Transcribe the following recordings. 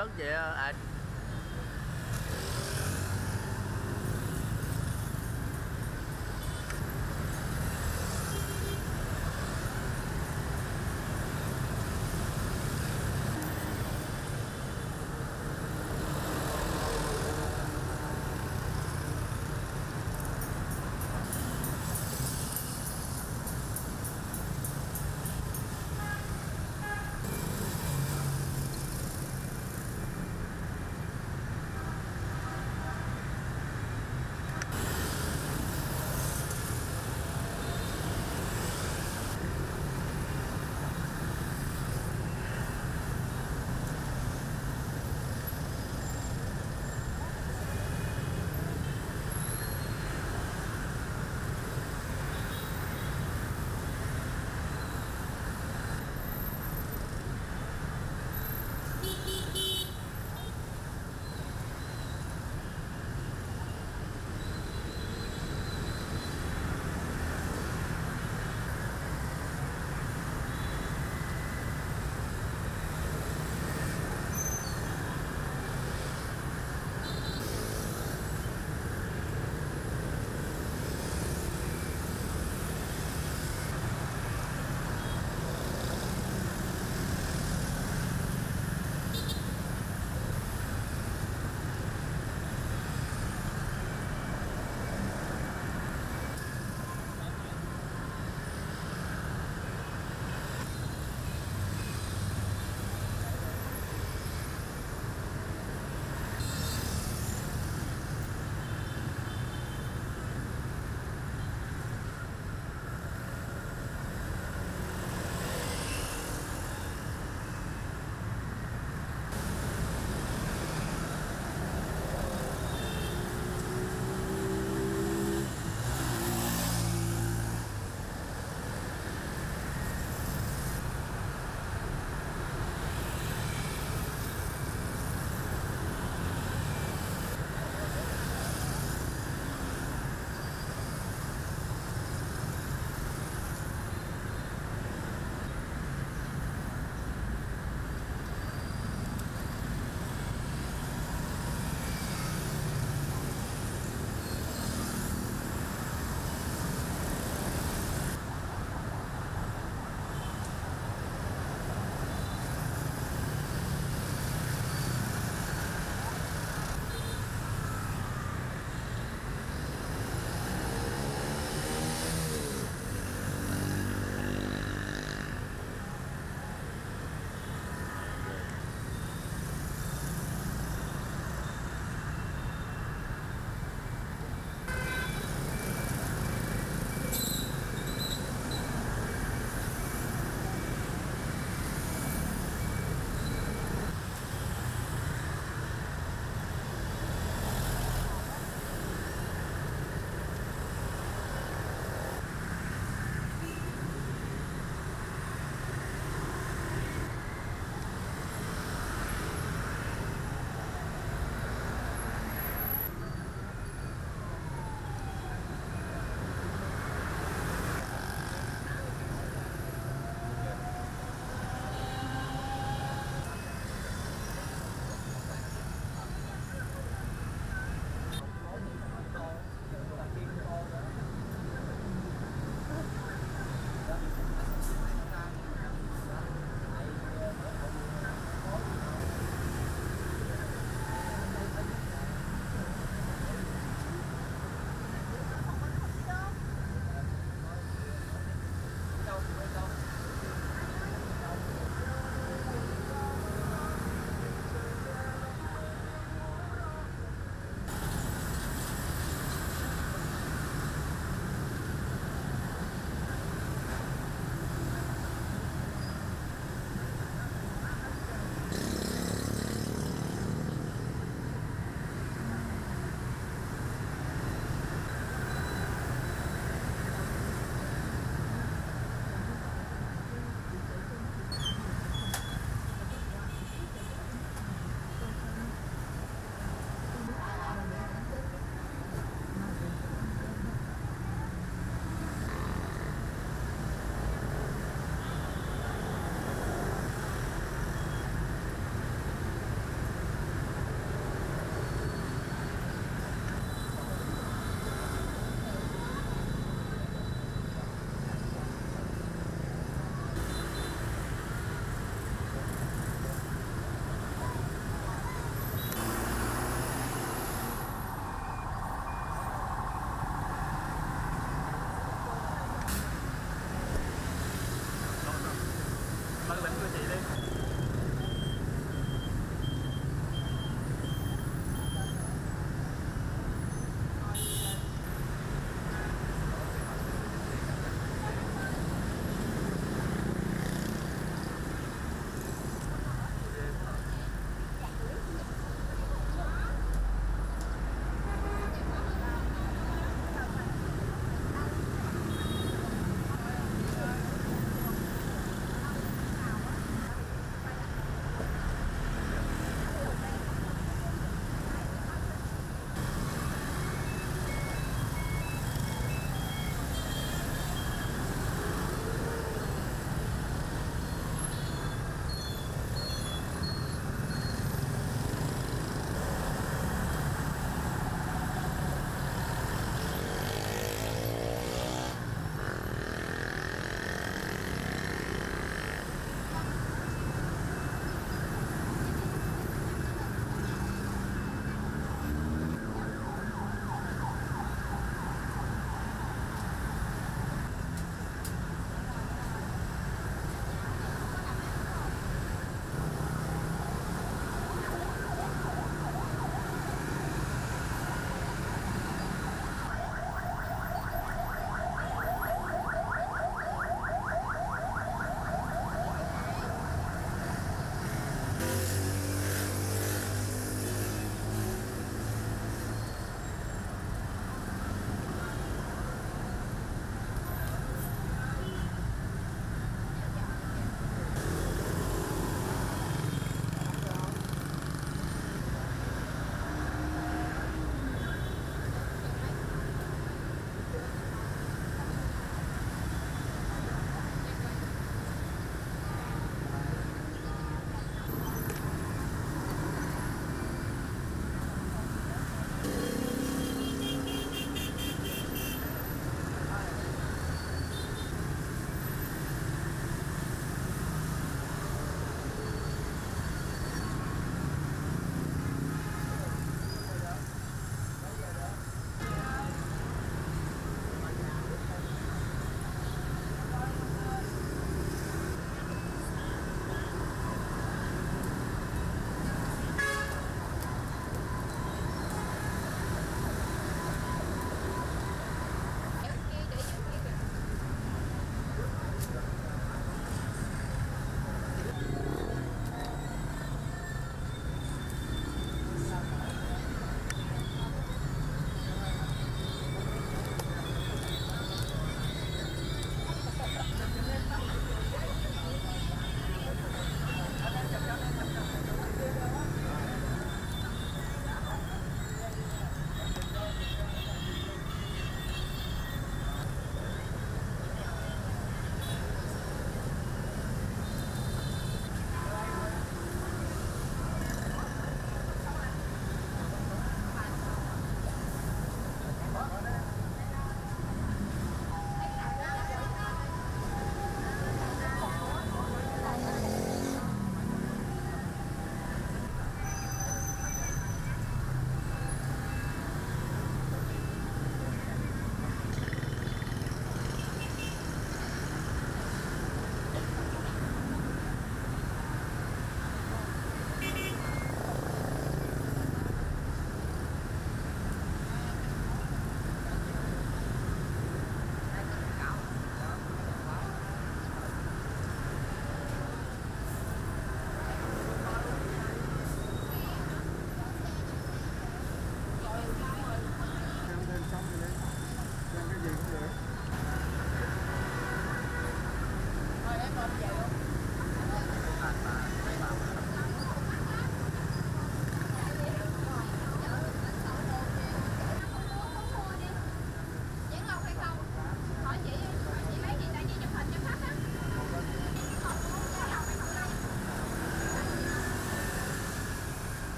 sao vậy à,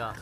Rồi.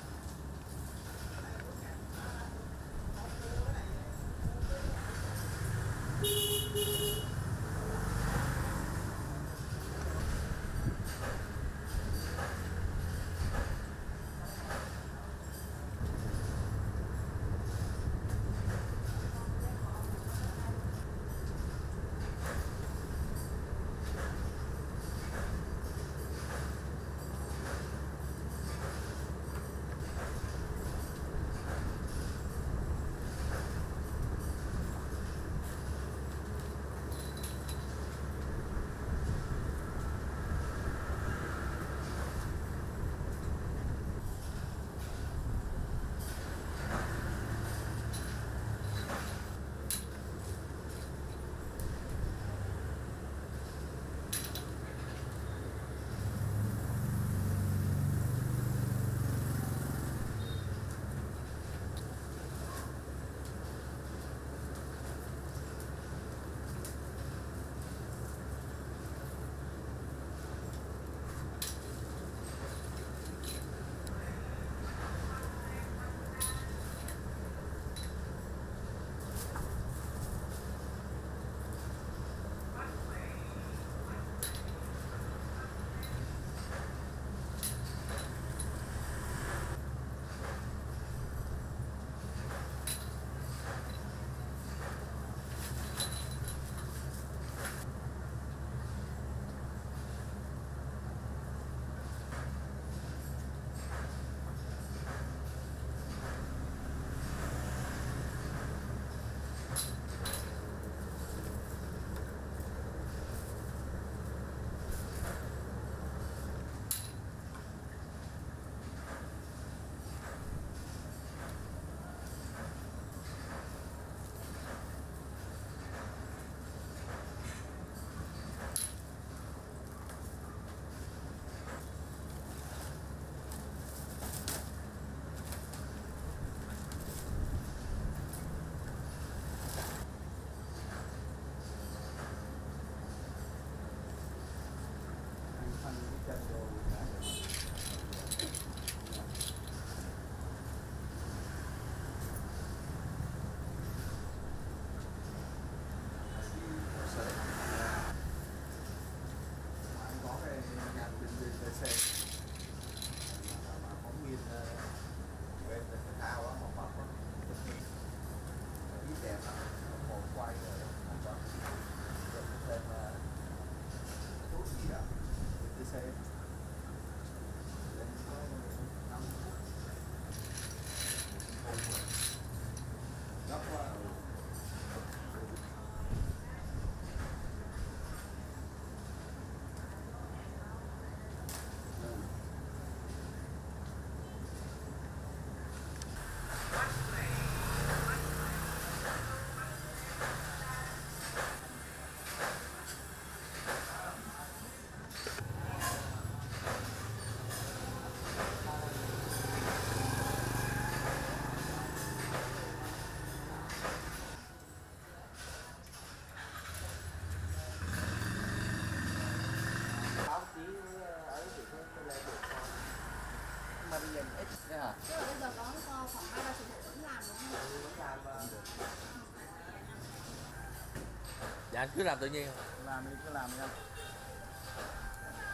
Dạ anh cứ làm tự nhiên. làm đi cứ làm đi anh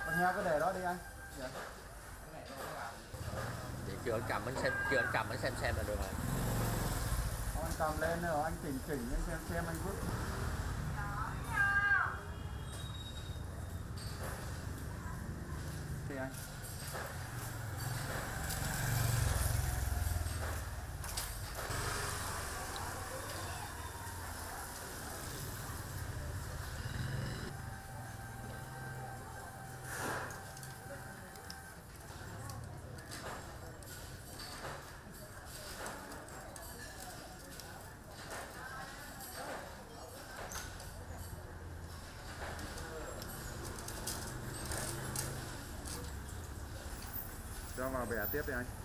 con heo cái đề đó đi anh dạ. Vậy kêu anh cầm anh xem, kêu anh cầm anh xem xem là được rồi. anh cầm lên rồi anh chỉnh chỉnh anh xem xem anh vứt cho vào bẻ tiếp đi anh.